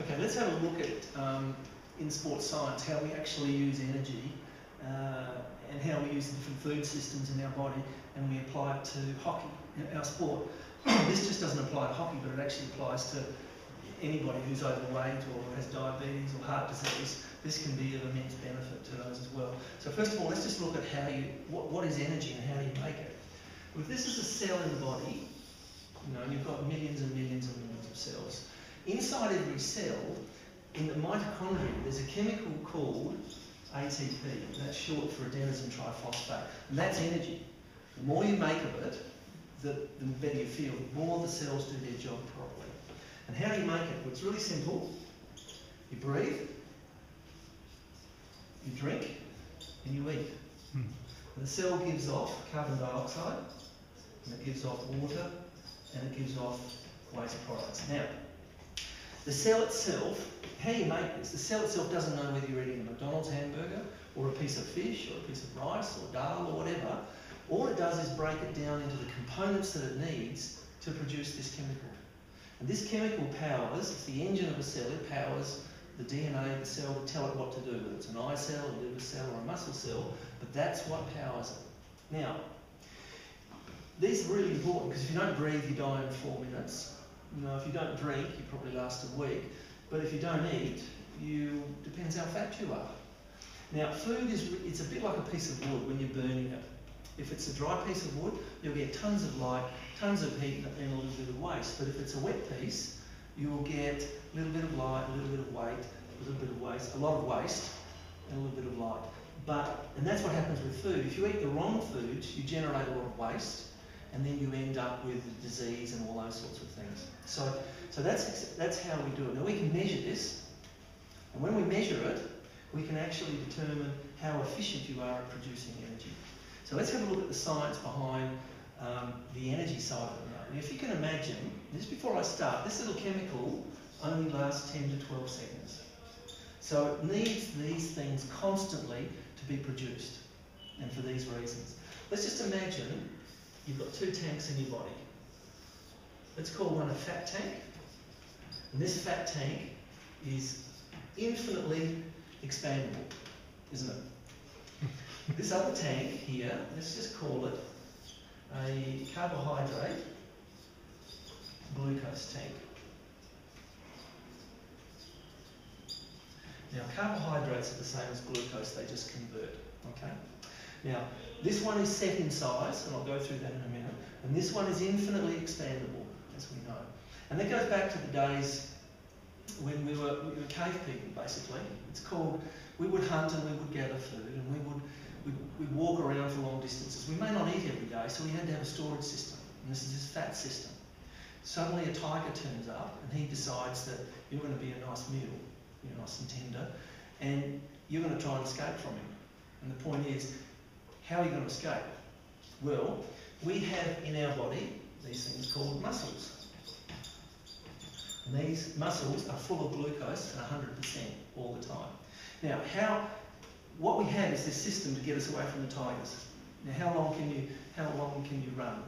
Okay, let's have a look at, um, in sports science, how we actually use energy uh, and how we use the different food systems in our body and we apply it to hockey, our sport. this just doesn't apply to hockey, but it actually applies to anybody who's overweight or has diabetes or heart disease. This can be of immense benefit to those as well. So first of all, let's just look at how you, what, what is energy and how do you make it. If this is a cell in the body, you know, and you've got millions and millions and millions of cells, Inside every cell, in the mitochondria, there's a chemical called ATP. That's short for adenosine triphosphate. And that's energy. The more you make of it, the, the better you feel. The more the cells do their job properly. And how do you make it? Well, it's really simple. You breathe, you drink, and you eat. Hmm. And the cell gives off carbon dioxide, and it gives off water, and it gives off waste products. Now, the cell itself, how you make this, the cell itself doesn't know whether you're eating a McDonald's hamburger or a piece of fish or a piece of rice or dal or whatever. All it does is break it down into the components that it needs to produce this chemical. And this chemical powers, it's the engine of a cell, it powers the DNA of the cell to tell it what to do, whether it's an eye cell, a liver cell, or a muscle cell, but that's what powers it. Now, these are really important because if you don't breathe, you die in four minutes. You know, if you don't drink, you probably last a week. But if you don't eat, you depends how fat you are. Now, food is it's a bit like a piece of wood when you're burning it. If it's a dry piece of wood, you'll get tons of light, tons of heat, and a little bit of waste. But if it's a wet piece, you will get a little bit of light, a little bit of weight, a little bit of waste, a lot of waste, and a little bit of light. But, and that's what happens with food. If you eat the wrong foods, you generate a lot of waste, and then you end up with disease and all those sorts of things. So, so that's, that's how we do it. Now we can measure this, and when we measure it, we can actually determine how efficient you are at producing energy. So let's have a look at the science behind um, the energy side of it. Now, if you can imagine, just before I start, this little chemical only lasts 10 to 12 seconds. So it needs these things constantly to be produced, and for these reasons. Let's just imagine you've got two tanks in your body. Let's call one a fat tank. And this fat tank is infinitely expandable, isn't it? this other tank here, let's just call it a carbohydrate glucose tank. Now, carbohydrates are the same as glucose, they just convert, okay? Now, this one is set in size, and I'll go through that in a minute, and this one is infinitely expandable, as we know. And that goes back to the days when we were, we were cave people, basically. It's called, we would hunt and we would gather food, and we would we'd walk around for long distances. We may not eat every day, so we had to have a storage system, and this is his fat system. Suddenly a tiger turns up, and he decides that you're going to be a nice meal, you're nice and tender, and you're going to try and escape from him. And the point is, how are you going to escape? Well, we have in our body these things called muscles. And these muscles are full of glucose at 100% all the time. Now, how, what we have is this system to get us away from the tigers. Now, how long can you, how long can you run?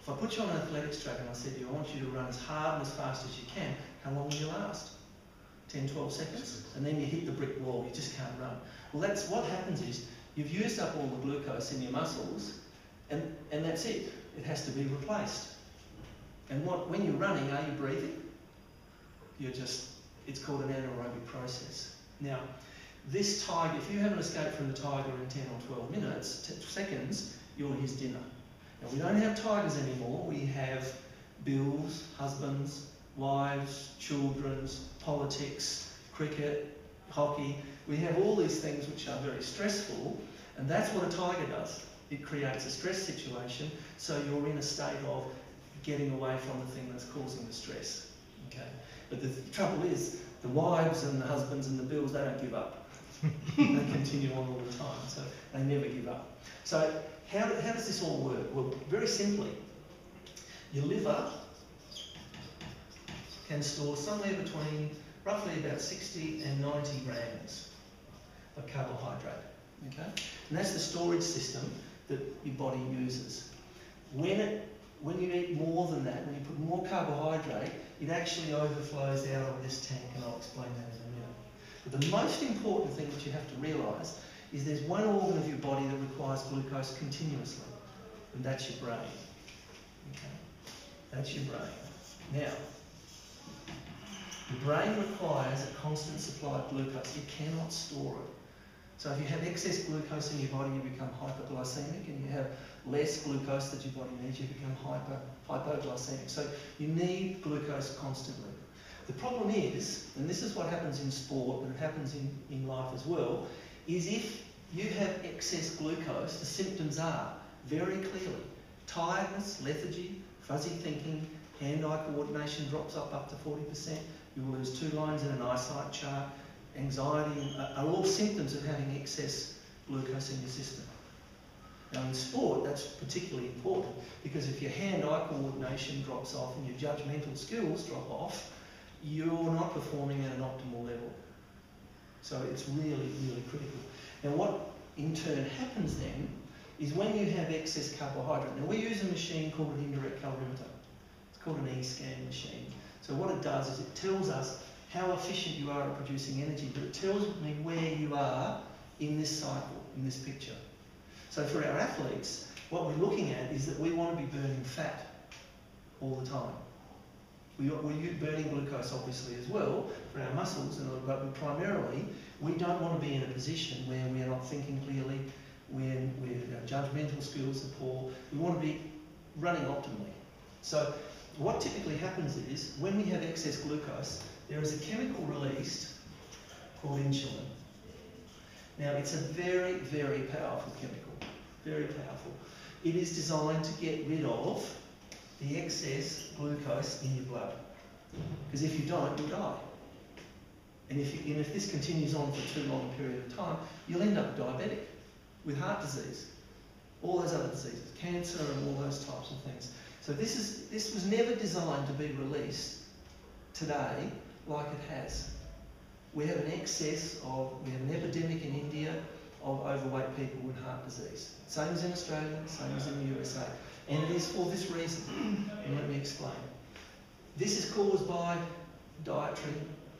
If I put you on an athletics track and I said you, I want you to run as hard and as fast as you can, how long will you last? 10, 12 seconds? And then you hit the brick wall, you just can't run. Well, that's what happens is You've used up all the glucose in your muscles, and, and that's it. It has to be replaced. And what, when you're running, are you breathing? You're just, it's called an anaerobic process. Now, this tiger, if you haven't escaped from the tiger in 10 or 12 minutes, seconds, you're his dinner. Now, we don't have tigers anymore. We have bills, husbands, wives, children's, politics, cricket, hockey. We have all these things which are very stressful, and that's what a tiger does. It creates a stress situation, so you're in a state of getting away from the thing that's causing the stress. Okay? But the trouble is, the wives and the husbands and the bills, they don't give up. they continue on all the time, so they never give up. So how, how does this all work? Well, very simply, your liver can store somewhere between roughly about 60 and 90 grams of carbohydrate. Okay? And that's the storage system that your body uses. When it when you eat more than that, when you put more carbohydrate, it actually overflows out of this tank, and I'll explain that in a minute. But the most important thing that you have to realise is there's one organ of your body that requires glucose continuously, and that's your brain. Okay? That's your brain. Now, the brain requires a constant supply of glucose. It cannot store it. So if you have excess glucose in your body, you become hyperglycemic, and you have less glucose that your body needs, you become hyper, hypoglycemic. So you need glucose constantly. The problem is, and this is what happens in sport, but it happens in, in life as well, is if you have excess glucose, the symptoms are very clearly tiredness, lethargy, fuzzy thinking, hand-eye coordination drops up up to 40%, you will lose two lines in an eyesight chart, anxiety uh, are all symptoms of having excess glucose in your system. Now in sport, that's particularly important because if your hand-eye coordination drops off and your judgmental skills drop off, you're not performing at an optimal level. So it's really, really critical. Now what in turn happens then is when you have excess carbohydrate. Now we use a machine called an indirect calorimeter. It's called an e-scan machine. So what it does is it tells us how efficient you are at producing energy, but it tells me where you are in this cycle, in this picture. So for our athletes, what we're looking at is that we want to be burning fat all the time. We, we're burning glucose obviously as well for our muscles, and but primarily we don't want to be in a position where we are not thinking clearly, when we our judgmental skills are poor. We want to be running optimally. So what typically happens is when we have excess glucose, there is a chemical released called insulin. Now, it's a very, very powerful chemical, very powerful. It is designed to get rid of the excess glucose in your blood. Because if you don't, you'll die. And if, you, and if this continues on for too long a period of time, you'll end up diabetic with heart disease, all those other diseases, cancer and all those types of things. So this, is, this was never designed to be released today like it has. We have an excess of, we have an epidemic in India of overweight people with heart disease. Same as in Australia, same as in the USA. And it is for this reason. And let me explain. This is caused by dietary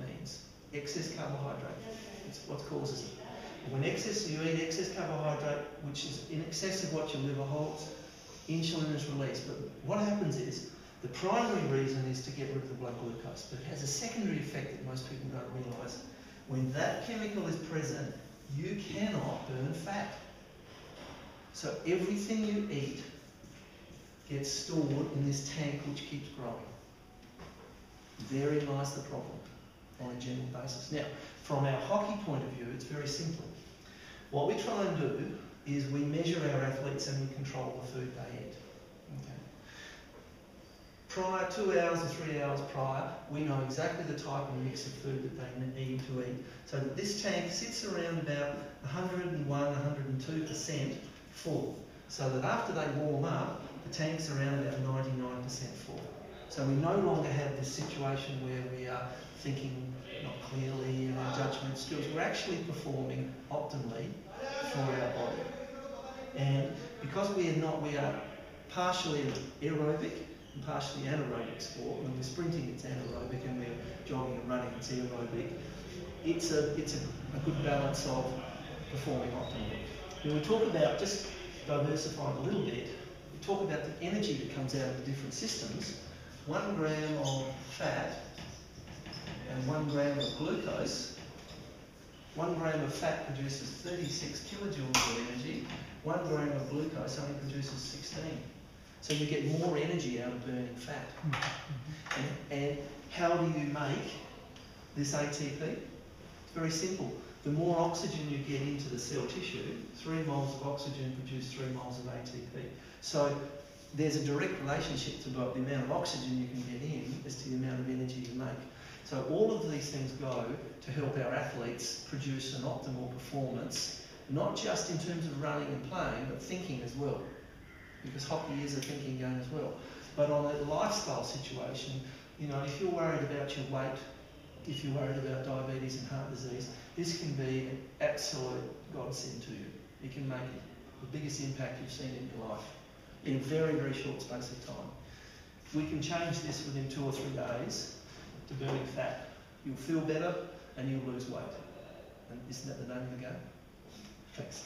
means, excess carbohydrate. It's what causes it. When excess, you eat excess carbohydrate, which is in excess of what your liver holds, insulin is released. But what happens is the primary reason is to get rid of the blood glucose, but it has a secondary effect that most people don't realise. When that chemical is present, you cannot burn fat. So everything you eat gets stored in this tank which keeps growing. Therein lies the problem on a general basis. Now, from our hockey point of view, it's very simple. What we try and do is we measure our athletes and we control the food they eat prior, two hours or three hours prior, we know exactly the type and mix of food that they need to eat. So this tank sits around about 101, 102% full. So that after they warm up, the tank's around about 99% full. So we no longer have this situation where we are thinking not clearly in our judgment skills. We're actually performing optimally for our body. And because we are not, we are partially aerobic, and partially anaerobic sport. When we're sprinting, it's anaerobic, and when we're jogging and running, it's aerobic. It's a, it's a, a good balance of performing optimally. When we talk about, just diversifying a little bit, we talk about the energy that comes out of the different systems. One gram of fat and one gram of glucose. One gram of fat produces 36 kilojoules of energy. One gram of glucose only produces 16. So you get more energy out of burning fat. Mm-hmm. And, and how do you make this ATP? It's very simple. The more oxygen you get into the cell tissue, three moles of oxygen produce three moles of ATP. So there's a direct relationship to both the amount of oxygen you can get in as to the amount of energy you make. So all of these things go to help our athletes produce an optimal performance, not just in terms of running and playing, but thinking as well because hockey is a thinking game as well. But on a lifestyle situation, you know, if you're worried about your weight, if you're worried about diabetes and heart disease, this can be an absolute godsend to you. It can make the biggest impact you've seen in your life. in a very, very short space of time. We can change this within two or three days to burning fat, you'll feel better and you'll lose weight. And isn't that the name of the game? Thanks.